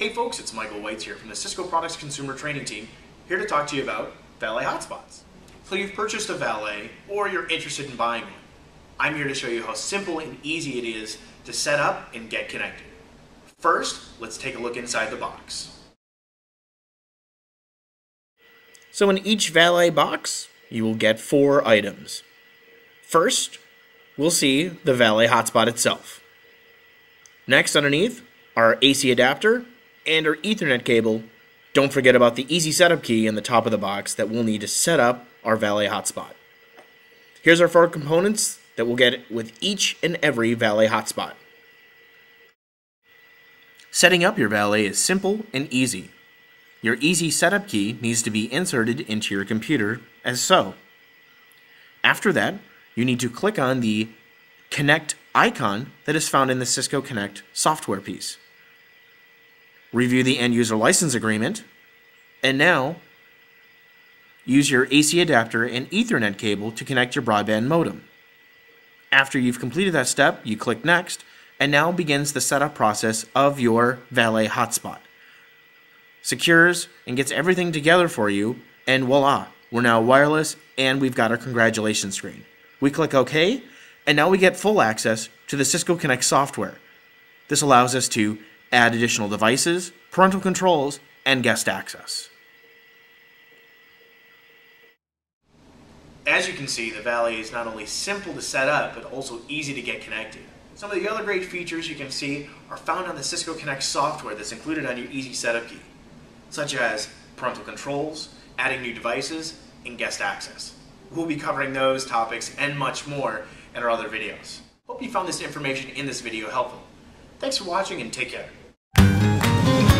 Hey folks, it's Michael Weitz here from the Cisco Products Consumer Training Team, here to talk to you about Valet Hotspots. So you've purchased a Valet, or you're interested in buying one. I'm here to show you how simple and easy it is to set up and get connected. First, let's take a look inside the box. So in each Valet box, you will get four items. First, we'll see the Valet hotspot itself. Next, underneath, our AC adapter and our Ethernet cable. Don't forget about the easy setup key in the top of the box that we'll need to set up our Valet hotspot. Here's our four components that we'll get with each and every Valet hotspot. Setting up your Valet is simple and easy. Your easy setup key needs to be inserted into your computer as so. After that, you need to click on the Connect icon that is found in the Cisco Connect software piece. Review the end user license agreement, and now use your AC adapter and Ethernet cable to connect your broadband modem. After you've completed that step, you click Next, and now begins the setup process of your Valet hotspot. Secures and gets everything together for you, and voila, we're now wireless and we've got our congratulations screen. We click OK, and now we get full access to the Cisco Connect software. This allows us to add additional devices, parental controls, and guest access. As you can see, the Valet is not only simple to set up, but also easy to get connected. Some of the other great features you can see are found on the Cisco Connect software that's included on your Easy Setup Key, such as parental controls, adding new devices, and guest access. We'll be covering those topics and much more in our other videos. Hope you found this information in this video helpful. Thanks for watching and take care. Thank you.